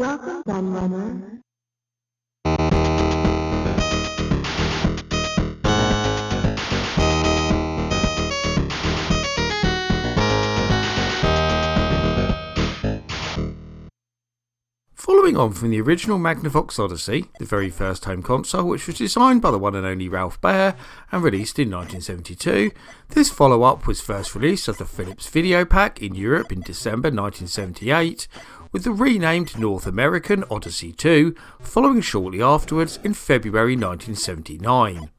Welcome, Gunrunner. Following on from the original Magnavox Odyssey, the very first home console, which was designed by the one and only Ralph Baer and released in 1972, this follow up was first released as the Philips Videopac in Europe in December 1978, with the renamed North American Odyssey 2 following shortly afterwards in February 1979.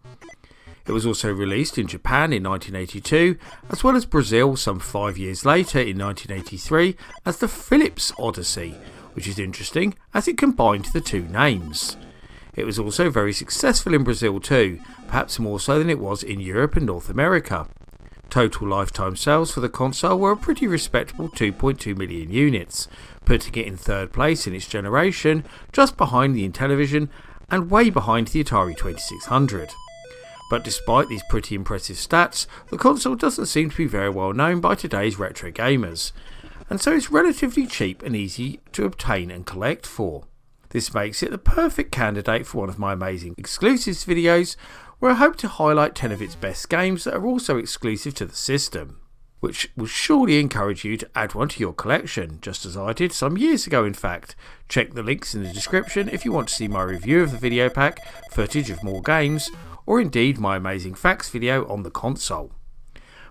It was also released in Japan in 1982, as well as Brazil some five years later in 1983 as the Philips Odyssey, which is interesting as it combined the two names. It was also very successful in Brazil too, perhaps more so than it was in Europe and North America. Total lifetime sales for the console were a pretty respectable 2.2 million units, putting it in third place in its generation, just behind the Intellivision and way behind the Atari 2600. But despite these pretty impressive stats, the console doesn't seem to be very well known by today's retro gamers, and so it's relatively cheap and easy to obtain and collect for. This makes it the perfect candidate for one of my amazing exclusives videos, where I hope to highlight 10 of its best games that are also exclusive to the system, which will surely encourage you to add one to your collection, just as I did some years ago in fact. Check the links in the description if you want to see my review of the Videopac, footage of more games, or indeed my amazing facts video on the console.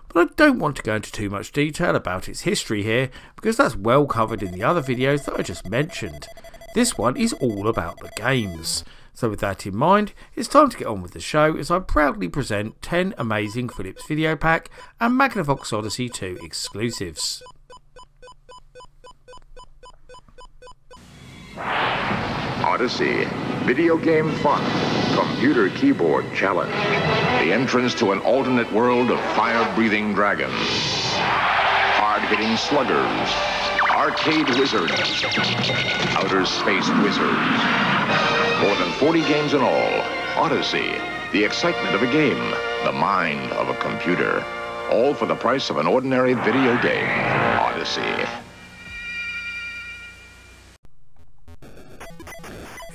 But I don't want to go into too much detail about its history here because that's well covered in the other videos that I just mentioned. This one is all about the games. So with that in mind, it's time to get on with the show as I proudly present 10 amazing Philips Videopac and Magnavox Odyssey 2 exclusives. Odyssey, video game fun, computer keyboard challenge, the entrance to an alternate world of fire-breathing dragons, hard-hitting sluggers, arcade wizards, outer space wizards. More than 40 games in all. Odyssey, the excitement of a game, the mind of a computer. All for the price of an ordinary video game. Odyssey.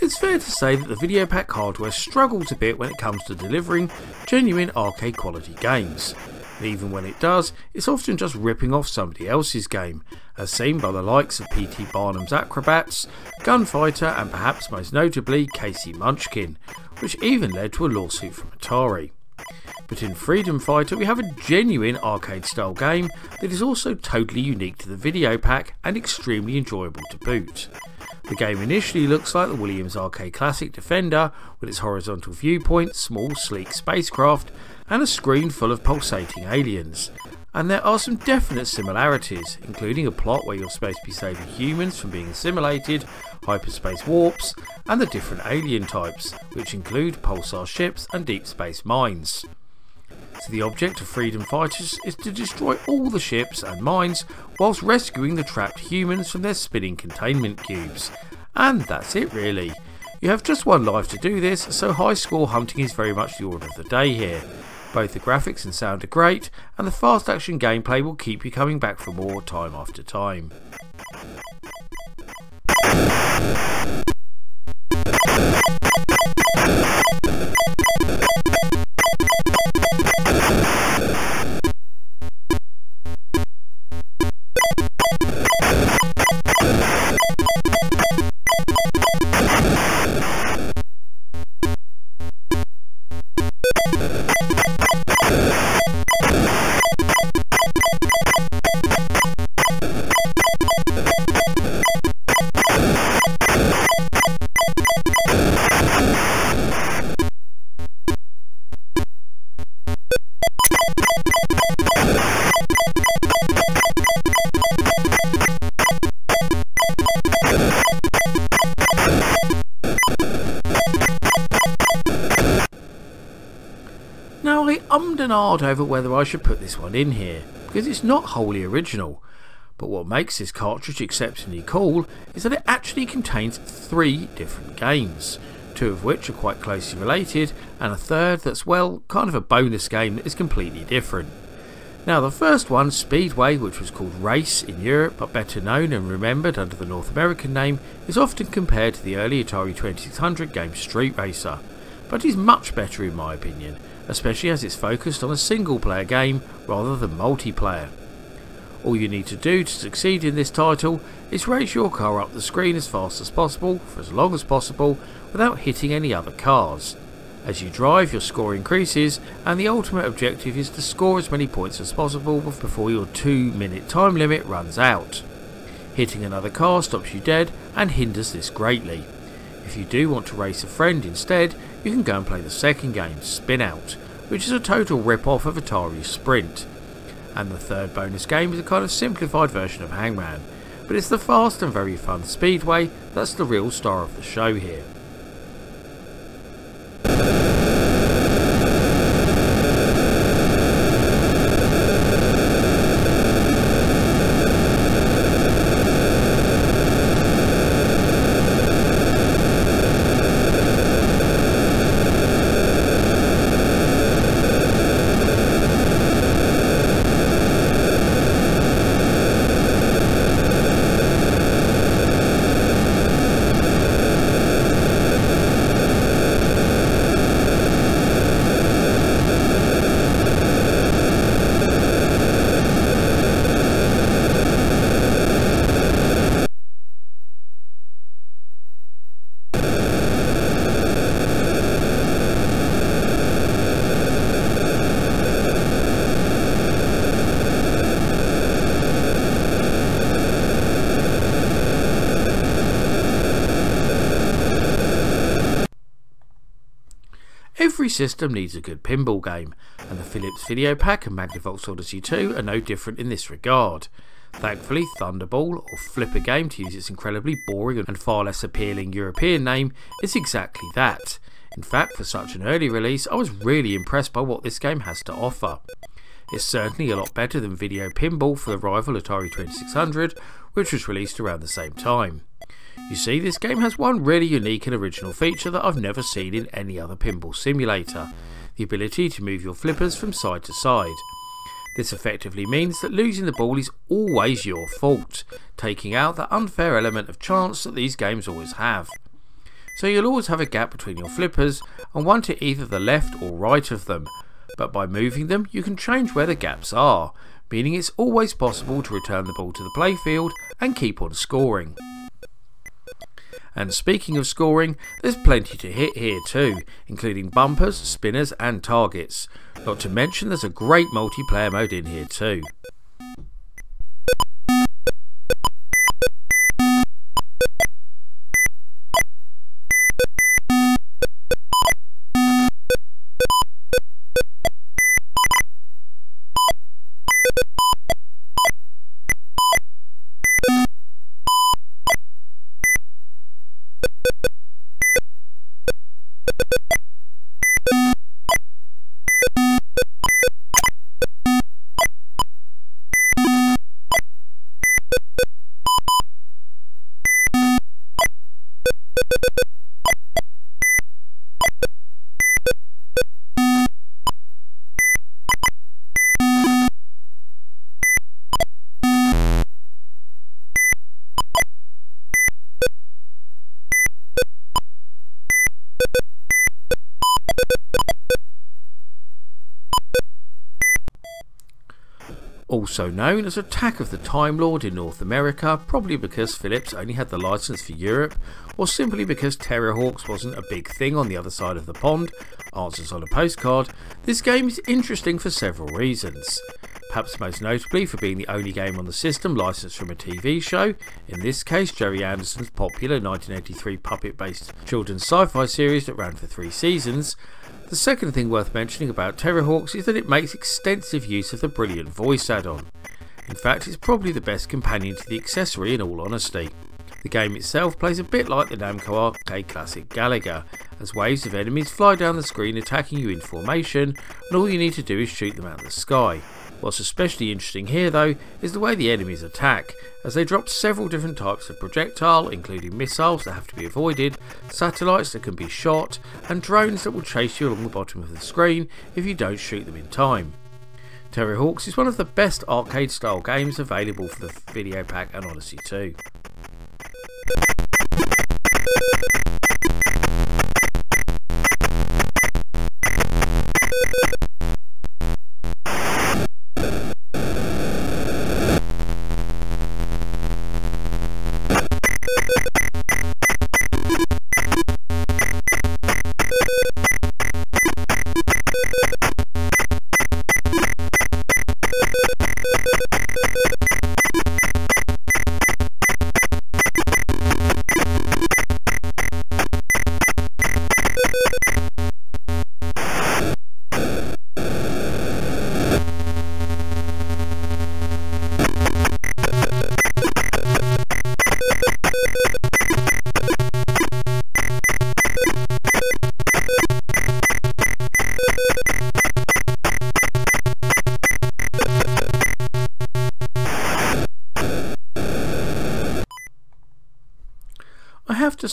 It's fair to say that the Videopac hardware struggles a bit when it comes to delivering genuine arcade quality games. Even when it does, it's often just ripping off somebody else's game, as seen by the likes of P.T. Barnum's Acrobats, Gunfighter, and perhaps most notably KC Munchkin, which even led to a lawsuit from Atari. But in Freedom Fighter, we have a genuine arcade style game that is also totally unique to the Videopac and extremely enjoyable to boot. The game initially looks like the Williams Arcade Classic Defender with its horizontal viewpoint, small sleek spacecraft, and a screen full of pulsating aliens. And there are some definite similarities, including a plot where you're supposed to be saving humans from being assimilated, hyperspace warps, and the different alien types, which include pulsar ships and deep space mines. So the object of Freedom Fighters is to destroy all the ships and mines whilst rescuing the trapped humans from their spinning containment cubes. And that's it really. You have just one life to do this, so high score hunting is very much the order of the day here. Both the graphics and sound are great, and the fast action gameplay will keep you coming back for more time after time. Ahed over whether I should put this one in here, because it's not wholly original. But what makes this cartridge exceptionally cool is that it actually contains three different games, two of which are quite closely related, and a third that's, well, kind of a bonus game that is completely different. Now, the first one, Speedway, which was called Race in Europe but better known and remembered under the North American name, is often compared to the early Atari 2600 game Street Racer, but is much better in my opinion, especially as it's focused on a single player game rather than multiplayer. All you need to do to succeed in this title is race your car up the screen as fast as possible for as long as possible without hitting any other cars. As you drive, your score increases, and the ultimate objective is to score as many points as possible before your 2 minute time limit runs out. Hitting another car stops you dead and hinders this greatly. If you do want to race a friend instead, you can go and play the second game, Spin Out, which is a total rip-off of Atari Sprint. And the third bonus game is a kind of simplified version of Hangman, but it's the fast and very fun Speedway that's the real star of the show here. System needs a good pinball game, and the Philips Videopac and Magnavox Odyssey 2 are no different in this regard. Thankfully, Thunderball, or Flipper Game to use its incredibly boring and far less appealing European name, is exactly that. In fact, for such an early release, I was really impressed by what this game has to offer. It's certainly a lot better than Video Pinball for the rival Atari 2600, which was released around the same time. You see, this game has one really unique and original feature that I've never seen in any other pinball simulator the ability to move your flippers from side to side. This effectively means that losing the ball is always your fault, taking out that unfair element of chance that these games always have. So you'll always have a gap between your flippers and one to either the left or right of them, but by moving them you can change where the gaps are, meaning it's always possible to return the ball to the playfield and keep on scoring. And speaking of scoring, there's plenty to hit here too, including bumpers, spinners, and targets. Not to mention there's a great multiplayer mode in here too. Also known as Attack of the Time Lord in North America, probably because Philips only had the license for Europe, or simply because Terrahawks wasn't a big thing on the other side of the pond. Answers on a postcard. This game is interesting for several reasons. Perhaps most notably for being the only game on the system licensed from a TV show, in this case Gerry Anderson's popular 1983 puppet based children's sci fi series that ran for three seasons, the second thing worth mentioning about Terrahawks is that it makes extensive use of the brilliant voice add-on. In fact, it's probably the best companion to the accessory in all honesty. The game itself plays a bit like the Namco arcade classic Galaga, as waves of enemies fly down the screen attacking you in formation, and all you need to do is shoot them out of the sky. What's especially interesting here though is the way the enemies attack, as they drop several different types of projectile, including missiles that have to be avoided, satellites that can be shot, and drones that will chase you along the bottom of the screen if you don't shoot them in time. Terrahawks is one of the best arcade style games available for the Videopac and Odyssey 2.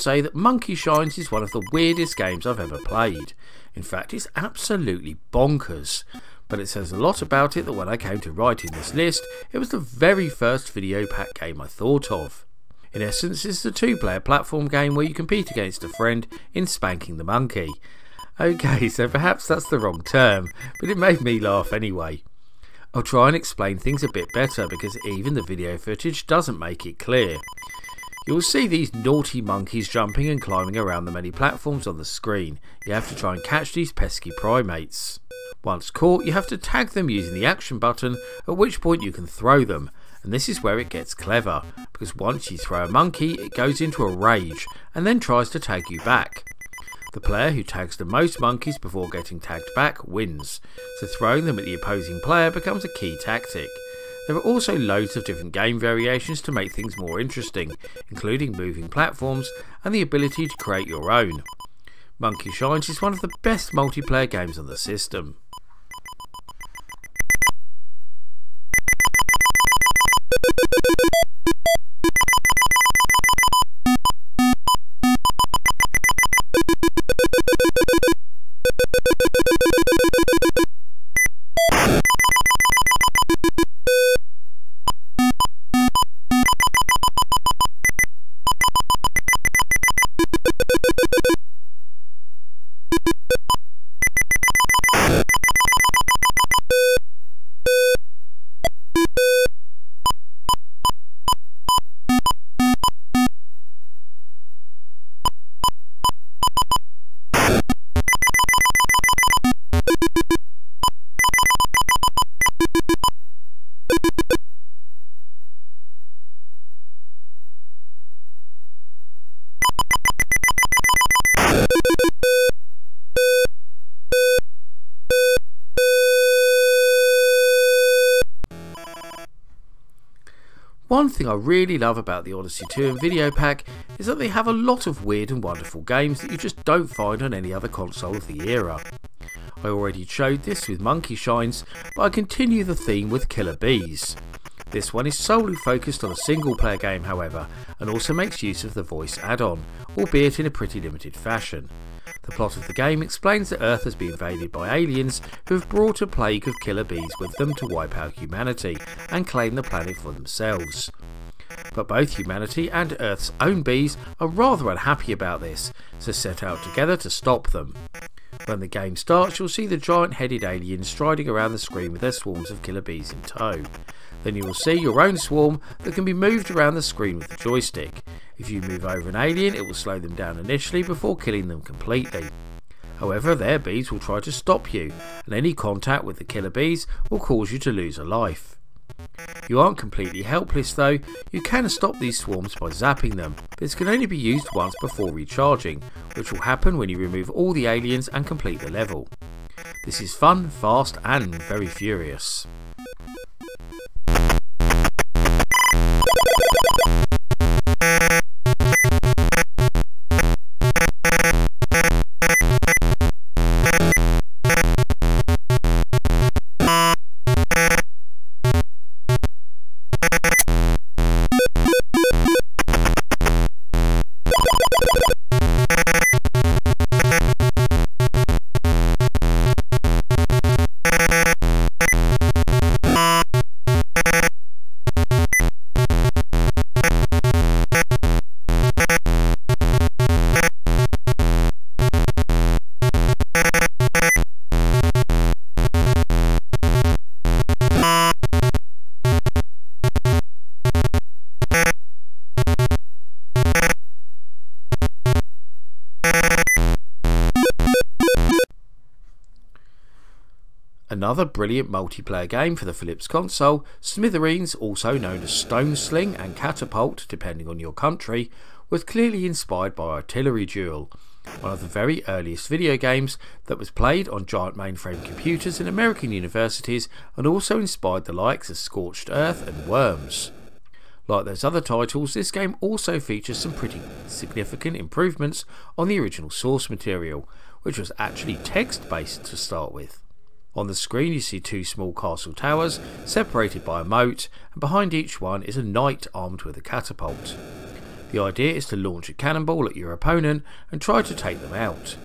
Say that Monkey Shines is one of the weirdest games I've ever played. In fact, it's absolutely bonkers. But it says a lot about it that when I came to writing this list, it was the very first Videopac game I thought of. In essence, it's a two player platform game where you compete against a friend in spanking the monkey. Okay, so perhaps that's the wrong term, but it made me laugh anyway. I'll try and explain things a bit better because even the video footage doesn't make it clear. You'll see these naughty monkeys jumping and climbing around the many platforms on the screen. You have to try and catch these pesky primates. Once caught, you have to tag them using the action button, at which point you can throw them. And this is where it gets clever, because once you throw a monkey, it goes into a rage and then tries to tag you back. The player who tags the most monkeys before getting tagged back wins, so throwing them at the opposing player becomes a key tactic. There are also loads of different game variations to make things more interesting, including moving platforms and the ability to create your own. Monkey Shines is one of the best multiplayer games on the system. Thing I really love about the Odyssey 2 and Videopac is that they have a lot of weird and wonderful games that you just don't find on any other console of the era. I already showed this with Monkey Shines, but I continue the theme with Killer Bees. This one is solely focused on a single player game however, and also makes use of the voice add-on, albeit in a pretty limited fashion. The plot of the game explains that Earth has been invaded by aliens who have brought a plague of killer bees with them to wipe out humanity and claim the planet for themselves. But both humanity and Earth's own bees are rather unhappy about this, so set out together to stop them. When the game starts, you'll see the giant headed aliens striding around the screen with their swarms of killer bees in tow. Then you will see your own swarm that can be moved around the screen with the joystick. If you move over an alien, it will slow them down initially before killing them completely. However, their bees will try to stop you, and any contact with the killer bees will cause you to lose a life. You aren't completely helpless though, you can stop these swarms by zapping them. This can only be used once before recharging, which will happen when you remove all the aliens and complete the level. This is fun, fast and very furious. Another brilliant multiplayer game for the Philips console, Smithereens, also known as Stone Sling and Catapult, depending on your country, was clearly inspired by Artillery Duel, one of the very earliest video games that was played on giant mainframe computers in American universities and also inspired the likes of Scorched Earth and Worms. Like those other titles, this game also features some pretty significant improvements on the original source material, which was actually text based to start with. On the screen you see two small castle towers separated by a moat and behind each one is a knight armed with a catapult. The idea is to launch a cannonball at your opponent and try to take them out.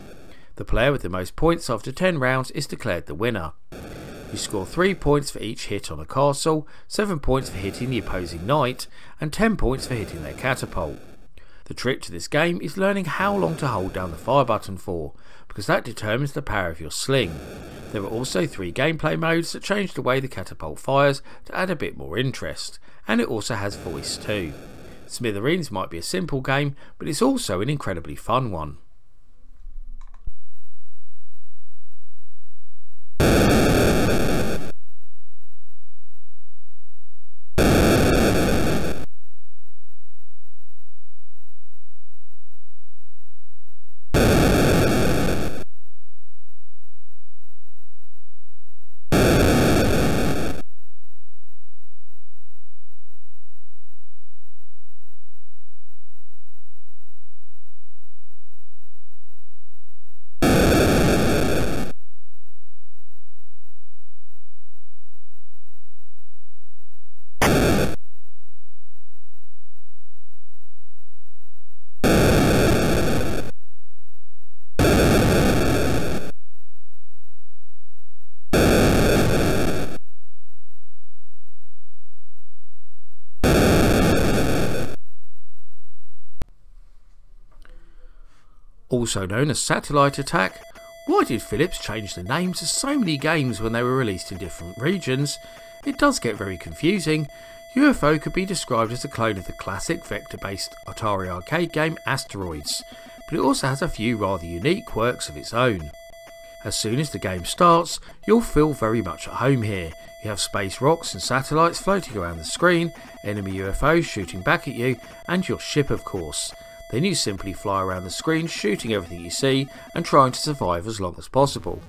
The player with the most points after 10 rounds is declared the winner. You score 3 points for each hit on a castle, 7 points for hitting the opposing knight, and 10 points for hitting their catapult. The trick to this game is learning how long to hold down the fire button for, because that determines the power of your sling. There are also three gameplay modes that change the way the catapult fires to add a bit more interest, and it also has voice too. Smithereens might be a simple game, but it's also an incredibly fun one. Also known as Satellite Attack. Why did Philips change the names of so many games when they were released in different regions? It does get very confusing. UFO could be described as a clone of the classic vector-based Atari arcade game Asteroids, but it also has a few rather unique quirks of its own. As soon as the game starts, you'll feel very much at home here. You have space rocks and satellites floating around the screen, enemy UFOs shooting back at you, and your ship of course. Then you simply fly around the screen shooting everything you see and trying to survive as long as possible.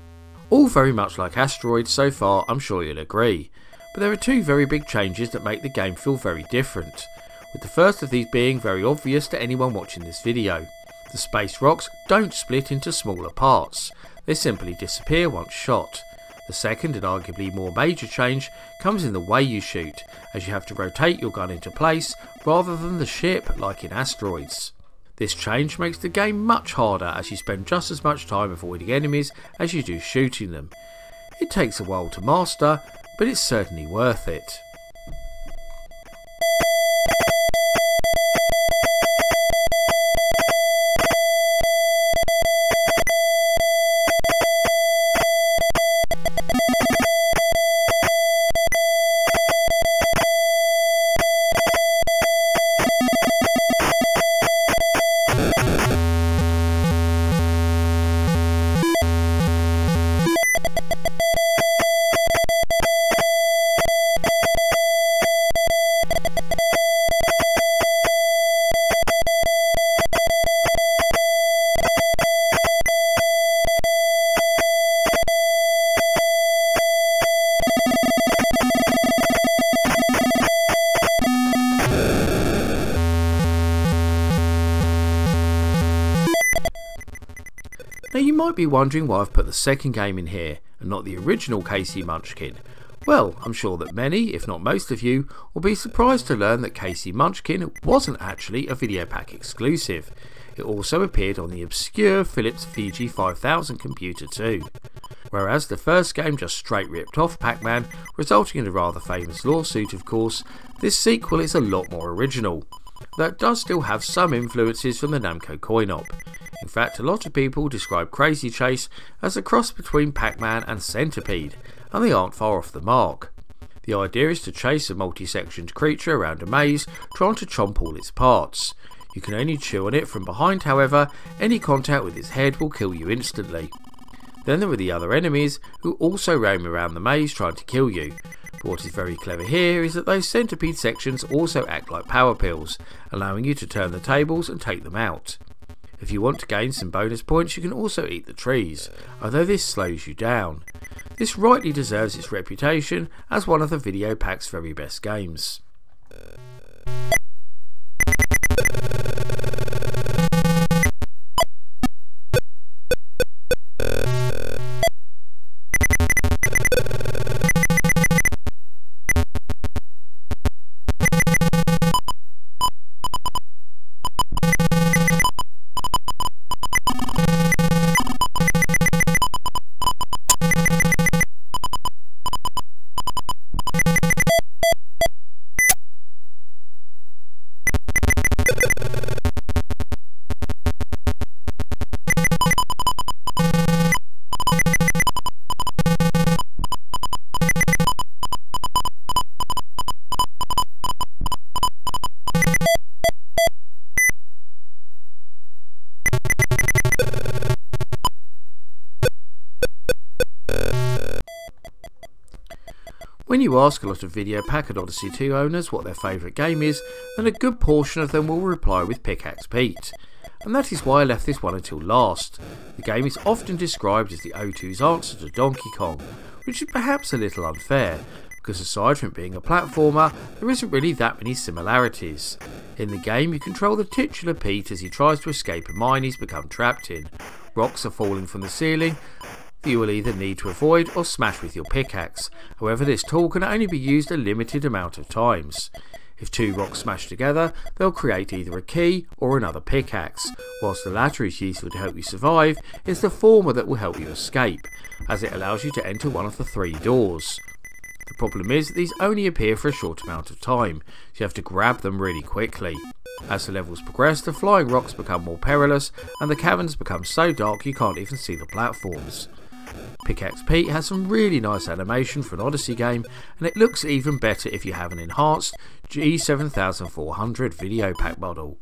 All very much like Asteroids so far, I'm sure you'll agree. But there are two very big changes that make the game feel very different, with the first of these being very obvious to anyone watching this video. The space rocks don't split into smaller parts, they simply disappear once shot. The second and arguably more major change comes in the way you shoot, as you have to rotate your gun into place rather than the ship like in Asteroids. This change makes the game much harder as you spend just as much time avoiding enemies as you do shooting them. It takes a while to master, but it's certainly worth it. Be wondering why I've put the second game in here and not the original KC Munchkin. Well, I'm sure that many, if not most of you, will be surprised to learn that KC Munchkin wasn't actually a Videopac exclusive. It also appeared on the obscure Philips VG 5000 computer too. Whereas the first game just straight ripped off Pac-Man, resulting in a rather famous lawsuit of course, this sequel is a lot more original. That does still have some influences from the Namco coin-op. In fact, a lot of people describe Crazy Chase as a cross between Pac-Man and Centipede, and they aren't far off the mark. The idea is to chase a multi-sectioned creature around a maze, trying to chomp all its parts. You can only chew on it from behind however, any contact with its head will kill you instantly. Then there are the other enemies who also roam around the maze trying to kill you. But what is very clever here is that those centipede sections also act like power pills, allowing you to turn the tables and take them out. If you want to gain some bonus points, you can also eat the trees, although this slows you down. This rightly deserves its reputation as one of the Videopac's very best games. When you ask a lot of Videopac and Odyssey 2 owners what their favourite game is, then a good portion of them will reply with Pickaxe Pete. And that is why I left this one until last. The game is often described as the O2's answer to Donkey Kong, which is perhaps a little unfair, because aside from being a platformer, there isn't really that many similarities. In the game, you control the titular Pete as he tries to escape a mine he's become trapped in. Rocks are falling from the ceiling, you will either need to avoid or smash with your pickaxe. However, this tool can only be used a limited amount of times. If two rocks smash together, they'll create either a key or another pickaxe. Whilst the latter is useful to help you survive, it's the former that will help you escape, as it allows you to enter one of the three doors. The problem is that these only appear for a short amount of time, so you have to grab them really quickly. As the levels progress, the flying rocks become more perilous, and the caverns become so dark you can't even see the platforms. Pickaxe Pete has some really nice animation for an Odyssey game, and it looks even better if you have an enhanced G7400 Videopac model.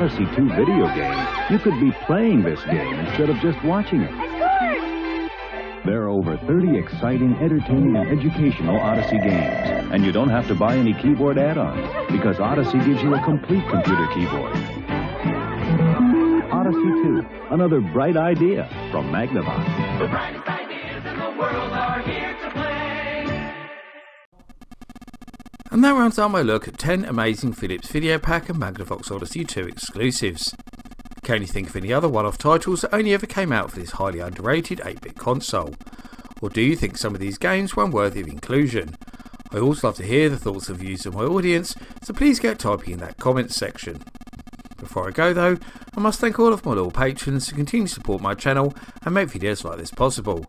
Odyssey 2 video game, you could be playing this game instead of just watching it. There are over 30 exciting, entertaining, and educational Odyssey games. And you don't have to buy any keyboard add-ons, because Odyssey gives you a complete computer keyboard. Odyssey 2, another bright idea from Magnavox. And that rounds out my look at 10 amazing Philips Videopac and Magnavox Odyssey 2 exclusives. Can you think of any other one-off titles that only ever came out for this highly underrated 8-bit console? Or do you think some of these games were worthy of inclusion? I always love to hear the thoughts and views of my audience, so please get typing in that comments section. Before I go though, I must thank all of my loyal patrons who continue to support my channel and make videos like this possible.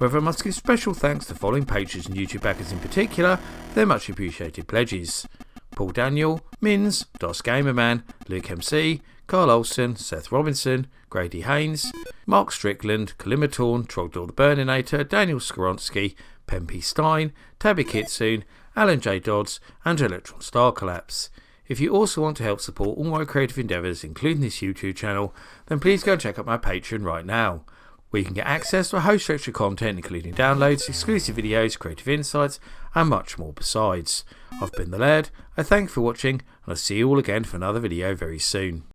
However, I must give special thanks to following patrons and YouTube backers in particular for their much appreciated pledges. Paul Daniel, Mins, Dos Gamerman, Luke MC, Carl Olsen, Seth Robinson, Grady Haynes, Mark Strickland, Kalimatorn, Trogdor the Burninator, Daniel Skoronsky, Pempe Stein, Tabby Kitsune, Alan J. Dodds, and Electron Star Collapse. If you also want to help support all my creative endeavours, including this YouTube channel, then please go and check out my Patreon right now. Where you can get access to a host of extra content including downloads, exclusive videos, creative insights, and much more besides. I've been the Laird, I thank you for watching, and I'll see you all again for another video very soon.